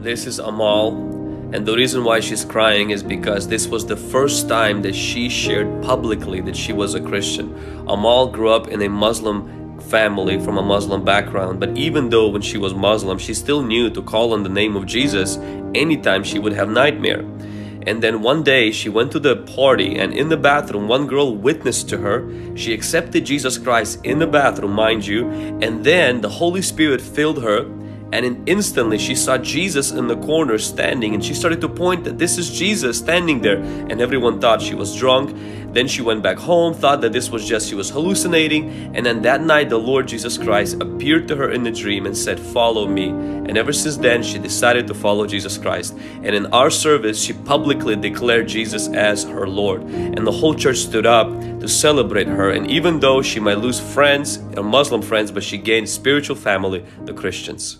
This is Amal, and the reason why she's crying is because this was the first time that she shared publicly that she was a Christian. Amal grew up in a Muslim family from a Muslim background, but even though when she was Muslim, she still knew to call on the name of Jesus anytime she would have nightmare. And then one day she went to the party and in the bathroom one girl witnessed to her. She accepted Jesus Christ in the bathroom, mind you, and then the Holy Spirit filled her and instantly she saw Jesus in the corner standing and she started to point that this is Jesus standing there. And everyone thought she was drunk. Then she went back home thought that this was just she was hallucinating. And then that night the Lord Jesus Christ appeared to her in the dream and said follow me. And ever since then she decided to follow Jesus Christ. And in our service she publicly declared Jesus as her Lord. And the whole church stood up to celebrate her. And even though she might lose friends or Muslim friends but she gained spiritual family the Christians